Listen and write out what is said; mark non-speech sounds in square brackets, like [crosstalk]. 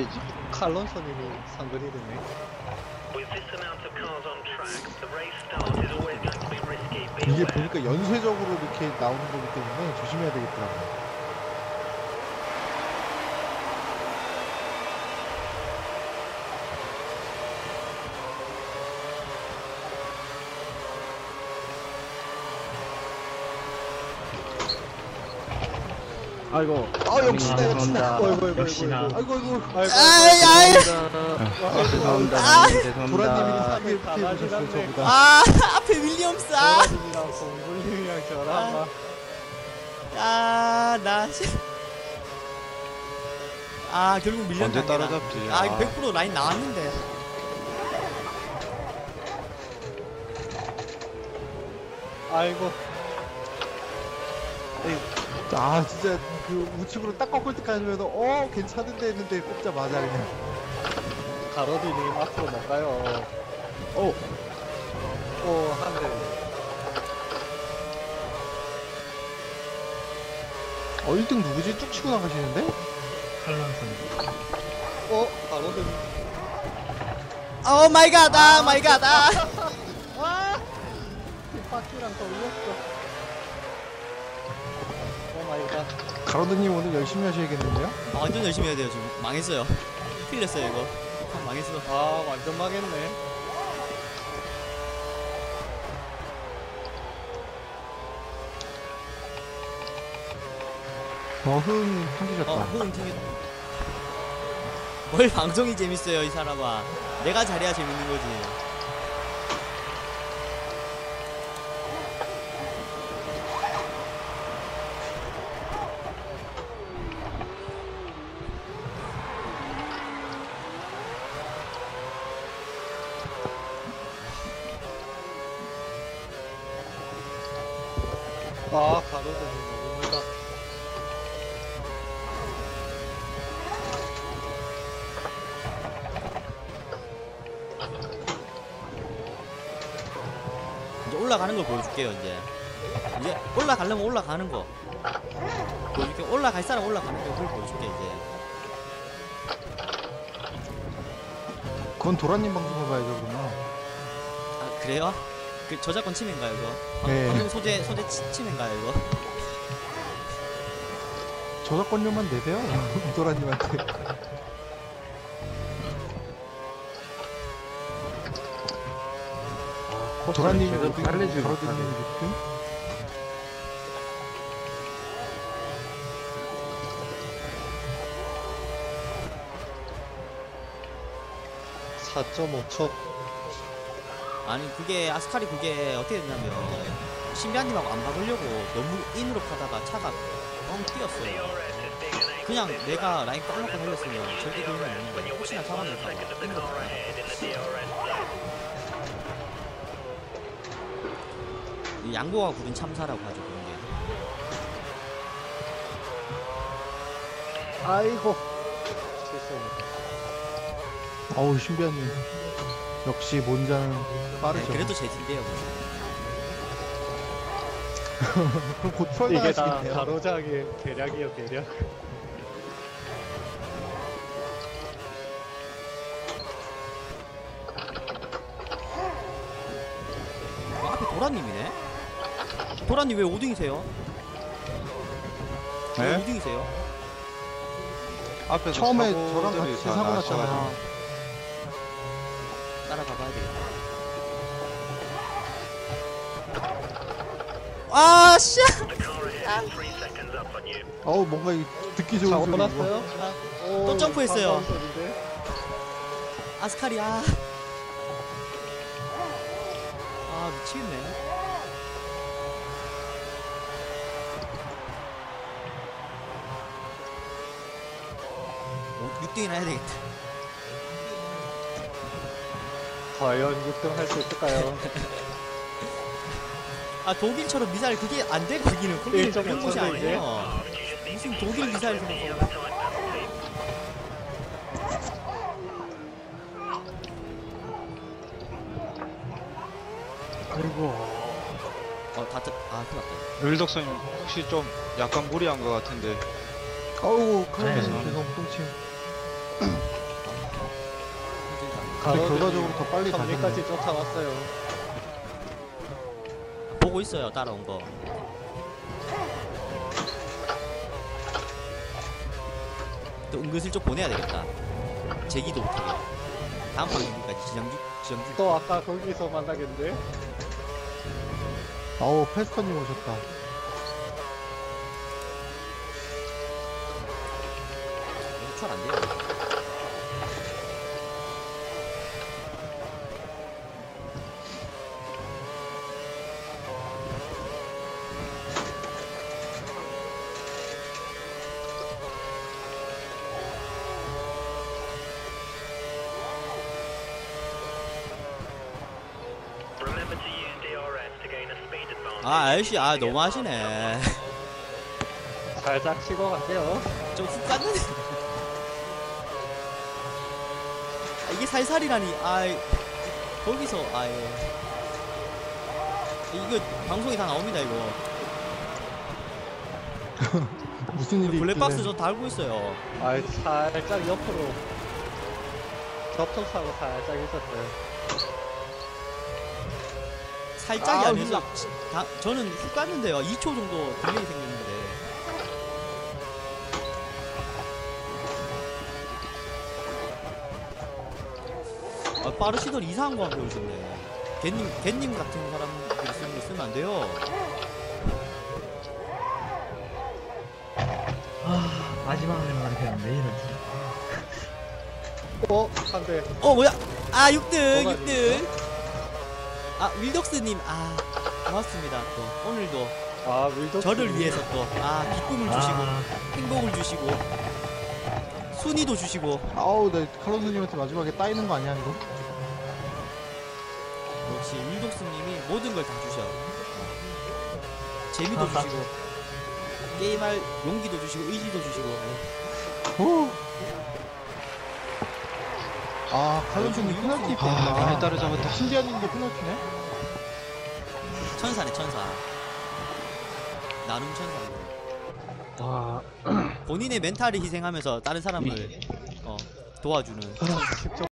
어디지? 칼론소님이 상근이 되네 이게 보니까 연쇄적으로 이렇게 나오는 거기 때문에 조심해야 되겠더라고요. 아이고. 아 역시나 역시나. 어이구 어이구 어이구. 역시나. 아이고 아이고. 아이 아이 아. 아. 도라님이 사기를 피해 다 보셨어요 가시네. 저보다. 아 [laughs] 앞에 윌리엄스 아. 공굴님이랑 저랑 막 아, 나. 아, 결국 밀렸다. 언제 따라잡지? 아, 이거 아. 100% 라인 나왔는데. 아이고 아 진짜 그 우측으로 딱 꺾을 때까지 해도 어 괜찮은데 했는데 꺾자마자 그냥. 가로디님 앞으로 못 가요 어. 오 한대 어 1등 누구지? 쭉 치고 나가시는데? 어 가로디님 Oh my God, 아, my God, 아. 아 뒷바퀴랑 더 올렸어 가로드님 오늘 열심히 하셔야겠는데요? 아, 완전 열심히 해야 돼요, 지금. 망했어요. 큰일 났어요, 이거. 아, 망했어. 아 완전 망했네 어흥 어, 생기셨다. 호응 튕겼 뭘 방송이 재밌어요, 이 사람아. 내가 잘해야 재밌는 거지. 아 가로디님 너무 멀다 이제 올라가는 걸 보여줄게요, 이제. 이제 올라가려면 올라가는 거. 보여줄게. 올라갈 사람 올라가는 거, 보여줄게, 이제. 그건 도라님 방송을 봐야죠 그러면. 아 그래요? 그 저작권 침해인가요 이거? 방- 네. 소재 소재 치, 침해인가요 이거? 저작권료만 내세요 [laughs] 도라님한테. 도라님이 제대로 어떻게 가로드님 못하네. 이렇게? 사 4.5초 아니 그게 아스카리 그게 어떻게 됐냐면 신비한님하고 안 박으려고 너무 인으로 파다가 차가 뻥 뛰었어요. 그냥 내가 라인 꽉 놓고 달렸으면 절대 그런 일 없는데 혹시나 잡아낼까봐 인으로 파다가 이 양보가 부린 참사라고 하죠 그런 게. 아이고 실수입니다 어우 신비한님. 역시 몬자는 네, 빠르죠. 그래도 제 팀인데요. [laughs] 그럼 곧풀 이게 다 나가시겠네요. 가로작의 계략이요 계략 어, 앞에 도라님이네. 도라님 왜 5등이세요? 왜 네? 5등이세요? 앞에서 처음에 저랑 사고들이 같이 다 사고 나셔가지고. 따라가 봐야 되겠다. 아, 씨! 어우 뭔가 이 듣기 좋은 소리. 이거. 났어요? 또 점프했어요. 아스카리, 아. 아, 미치겠네. 어, 6등이나 해야 되겠다. 과연 6등 할 수 있을까요? 아, 독일처럼 미사일 그게 안 돼, 거기는. 거기는 일점 그런 곳이 이제? 아니에요. 무슨 독일 미사일 생각하고. 아이고 어, 다 뜯, 아, 큰일 났다. 율덕선님 혹시 좀 약간 무리한 것 같은데 어우 가로드님 죄송합니다. 죄송 똥침. 결과적으로 더 빨리 선미까지 가셨네. 쫓아왔어요. 보고 있어요 따라온 거 또 은근슬쩍 보내야 되겠다 제기도 못하게 다음 방송까지 지정주 지정주 또 아까 거기서 만나겠는데? 아우 페스터님 오셨다. 추월 안 돼요 아 아저씨 아 너무 하시네 [laughs] 살짝 치고 갈게요. 좀 훅 갔는데 아, 이게 살살이라니 아 거기서 아유 이거 방송에 다 나옵니다 이거 [laughs] 무슨 일이 블랙박스 있길래. 저 달고 있어요 아, 살짝 옆으로 접촉사고 살짝 있었어요. 살짝이 아, 아, 니서 다, 저는 훅 갔는데요. 2초 정도 딜레이 생겼는데. 아, 빠르시들 이상한 거안 보여주네. 갯님, 갯님 같은 사람들이 쓰는 거 쓰면 안 돼요. 아 마지막에만 그냥 왜 이러지? 어? 한 대. 어 뭐야? 아 6등 뭐가 6등 아 윌덕스님 아 고맙습니다 또 오늘도 아, 밀도. 저를 위해서 또 아 기쁨을 주시고 아, 행복을 주시고 순위도 주시고 아우 나 칼론스님한테 마지막에 따이는 거 아니야 이거? 역시 윌독스님이 모든 걸 다 주셔 재미도 주시고 게임할 용기도 주시고 의지도 주시고 오. 아 칼론스님 페널티 있구나. 따라잡았다. 신디아님도 페널티네? 천사네 천사 나눔 천사인데 와 본인의 멘탈을 희생하면서 다른 사람을 어, 도와주는 직접